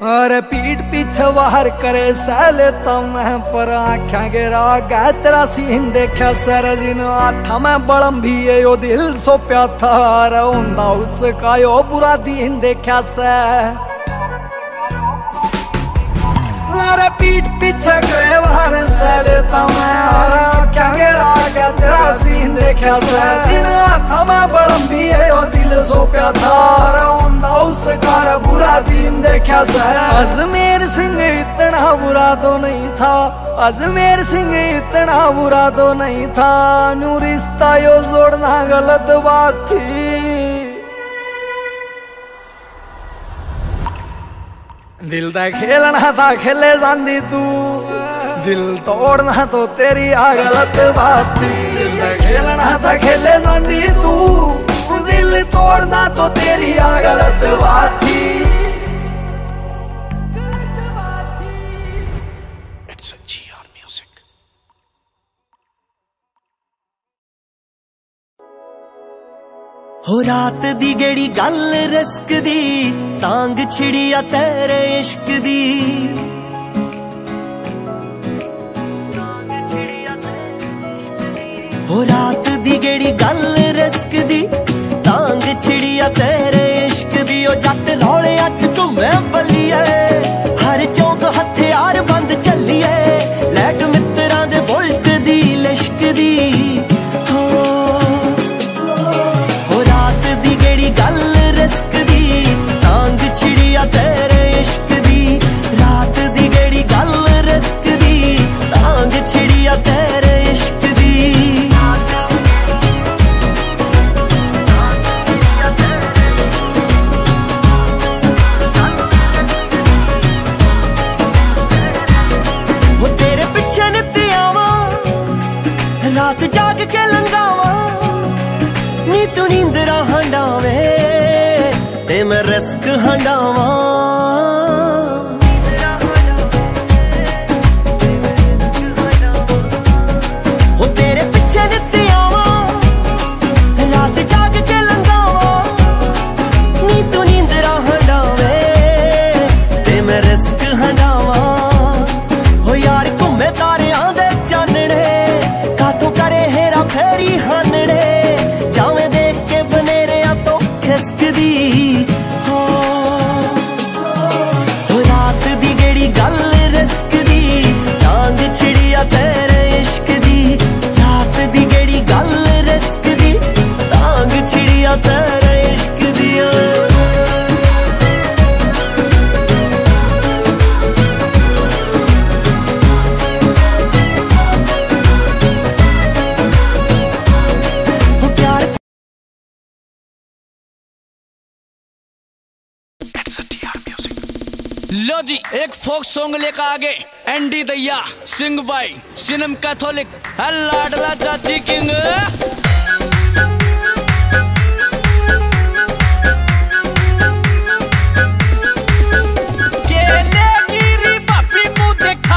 ਔਰ ਪੀੜ ਪਿਛਵਾਰ ਕਰੇ ਸੈਲ ਤਾਂ ਮੈਂ ਪਰ ਆਖਾਂ ਗਰਾ ਗਾ ਤੇਰਾ ਸੀਨ ਦੇਖਿਆ ਸਰਜ ਨੂੰ ਆਠਾ ਮੈਂ ਬਲੰਭੀ ਏ ਉਹ ਦਿਲ ਸੋ ਪਿਆ ਥਾਰ ਹੁੰਦਾ ਉਸ ਕਾ ਉਹ ਬੁਰਾ ਦੀਨ ਦੇਖਿਆ ਸੈ ਔਰ से अरे पीठ पीछे करे बाहर सैले तो मैं अरे आख्या गिरा गया तेरा सीन देखा से जिन आठा मैं बड़म भी है यो दिल सो प्या था अरे उन्दा उसका रे बुरा दिन देखा से अजमेर सिंह इतना बुरा तो नहीं था अजमेर सिंह इतना बुरा तो नहीं था नू रिश्ता यो जोड़ना गलत बात थी ਦਿਲ ਦਾ ਖੇਲਣਾ ਤਾਂ ਖੇਲੇ ਜਾਂਦੀ ਤੂੰ। ਦਿਲ ਤੋੜਨਾ ਤੋਂ ਤੇਰੀ ਆ ਗਲਤ ਬਾਤ। ਦਿਲ ਦਾ ਖੇਲਣਾ ਤਾਂ ਖੇਲੇ ਜਾਂਦੀ ਤੂੰ। ਦਿਲ ਤੋੜਨਾ ਤੋਂ ਤੇਰੀ ਆ ਗਲਤ ਹੋ ਰਾਤ ਦੀ ਗੇੜੀ ਗੱਲ ਰਿਸਕ ਦੀ, ਤਾਂਗ ਛਿੜੀ ਆ ਤੇਰੇ ਇਸ਼ਕ ਦੀ। ਹੋ ਰਾਤ ਦੀ ਗੇੜੀ ਗੱਲ ਰਿਸਕ ਦੀ, ਤਾਂਗ ਛਿੜੀ ਆ ਤੇਰੇ ਇਸ਼ਕ ਦੀ। ਉਹ ਜੱਟ ਰੌਲਿਆਂ ਚ ਘੁੰਮੇ ਬੱਲੀਏ, ਹਰ ਚੌਂਕ ਹਥਿਆਰ ਬੰਦ ਚੱਲੀਏ, ਲੈਟ ਮਿੱਤਰਾਂ ਦੇ ਬੁਲਟ ਦੀ ਲਿਸ਼ਕ ਦੀ। लो जी, एक फोक सॉन्ग लेकर आगे एंडी दैया, सिंह भाई, सिनम कैथोलिक लाडला चाची किंग। केले गिरी पापी मुँह दिखाई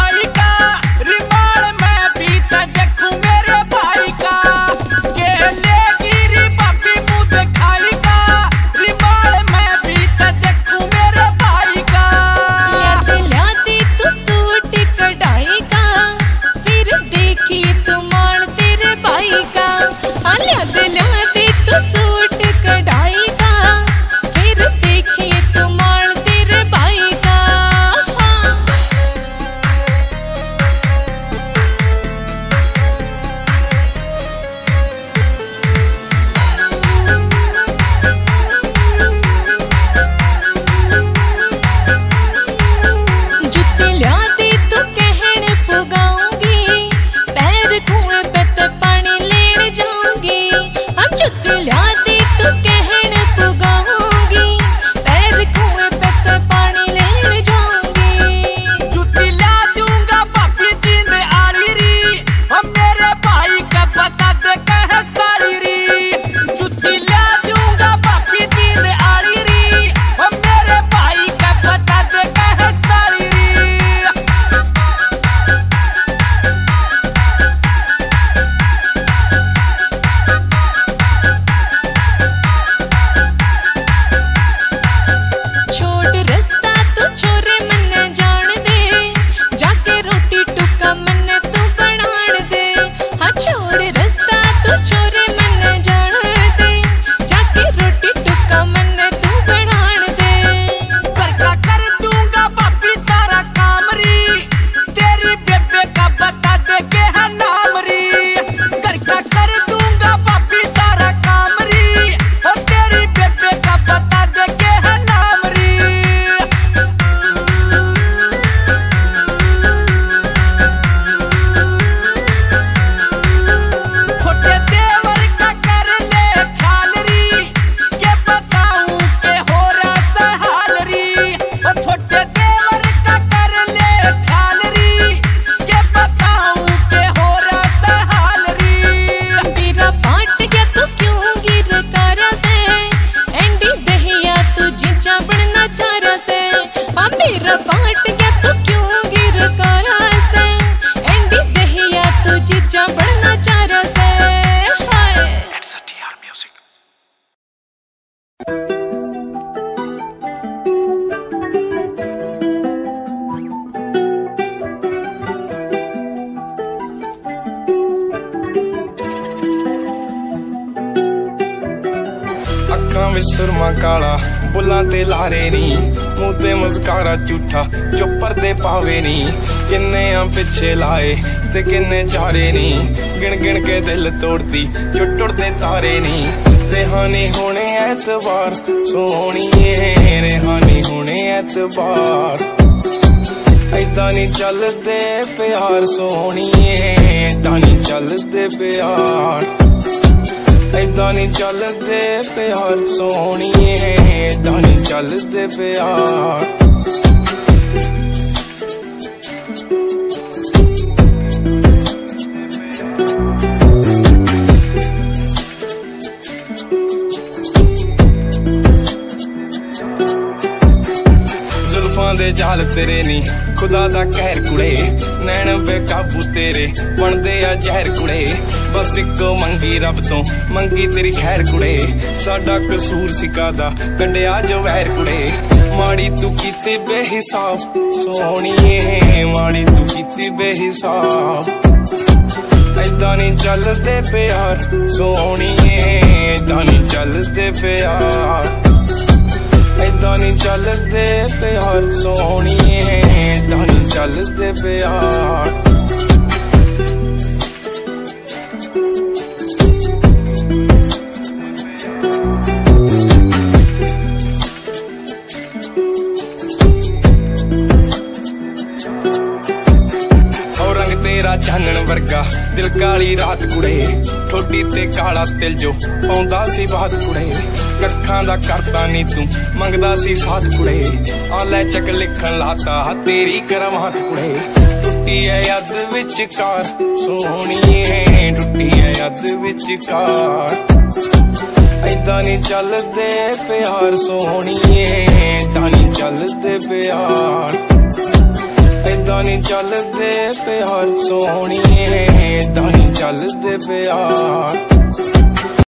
ਤੇ ਕਿੰਨੇ ਚਾਰੇ ਨੀ। ਗਿਣ ਗਿਣ ਕੇ ਦਿਲ ਤੋੜਦੀ ਜੋ ਟੁੱਟਦੇ ਤਾਰੇ ਨੀ। ਰਿਹਾਨੀ ਹੋਣੇ ਐਤਵਾਰ, ਸੋਹਣੀਏ ਰਿਹਾਨੀ ਹੋਣੇ ਐਤਵਾਰ। ਏਦਾਂ ਨਹੀਂ ਚੱਲਦੇ ਪਿਆਰ, ਸੋਹਣੀਏ, ਏਦਾਂ ਨਹੀਂ ਚੱਲਦੇ ਪਿਆਰ। ਏਦਾਂ ਨਹੀਂ ਚੱਲਦੇ ਪਿਆਰ, ਸੋਹਣੀਏ, ਏਦਾਂ ਨਹੀਂ ਚੱਲਦੇ ਪਿਆਰ। ਜ਼ੁਲਫਾਂ ਜਾਲ ਤੇਰੇ ਨੀ। ਖੁਦਾ ਦਾ ਕਹਿਰ ਕੁੜੇ, ਨੈਣ ਬੇਕਾਬੂ ਤੇਰੇ। ਬਣਦੇ ਆ ਜ਼ਹਿਰ ਕੁੜੇ, ਬਸ ਇੱਕੋ ਮੰਗੀ ਰੱਬ ਤੋਂ, ਮੰਗੀ ਤੇਰੀ ਖੈਰ ਕੁੜੇ। ਸਾਡਾ ਕਸੂਰ ਸਿਕਾਦਾ ਕੱਢਿਆ ਜੋ ਵੈਰ ਕੁੜੇ। ਮਾੜੀ ਤੂੰ ਕੀਤੀ ਬੇਹਿਸਾਬ, ਸੋਹਣੀਏ, ਮਾੜੀ ਤੂੰ ਕੀਤੀ ਬੇਹਿਸਾਬ। ਏਦਾਂ ਨਹੀਂ ਚੱਲਦੇ ਪਿਆਰ, ਸੋਹਣੀਏ, ਏਦਾਂ ਨਹੀਂ ਚੱਲਦੇ ਪਿਆਰ। ਏਦਾਂ ਨਹੀਂ ਚੱਲਦੇ ਪਿਆਰ ਸੋਹਣੀਏ ਏਦਾਂ ਨਹੀਂ ਚੱਲਦੇ ਪਿਆਰ। ਦਿਲ ਕਾਲੀ ਰਾਤ ਕੁੜੇ। ਠੋਡੀ ਤੇ ਕਾਲਾ ਤਿਲ ਜੋ ਪਾਉਂਦਾ ਸੀ ਬਾਤ ਕੁੜੇ। ਕੱਖਾਂ ਦਾ ਕਰਦਾ ਨਹੀਂ ਤੂੰ, ਮੰਗਦਾ ਸੀ ਸਾਥ ਕੁੜੇ। ਆ ਲੈ ਚੱਕ ਲਿਖਣ ਲਾਤਾ ਤੇਰੀ ਕਰਮਾਤ ਕੁੜੇ। ਟੁੱਟੀ ਐ ਯੱਦ ਵਿਚਕਾਰ, ਸੋਹਣੀਏ ਟੁੱਟੀ ਐ ਯੱਦ ਵਿਚਕਾਰ। ਏਦਾਂ ਨਹੀਂ ਚੱਲਦੇ ਪਿਆਰ, ਸੋਹਣੀਏ ਏਦਾਂ ਨਹੀਂ ਚੱਲਦੇ ਪਿਆਰ। ਏਦਾਂ ਨਹੀਂ ਚੱਲਦੇ ਪਿਆਰ ਸੋਹਣੀਏ ਏਦਾਂ ਨਹੀਂ ਚੱਲਦੇ ਪਿਆਰ।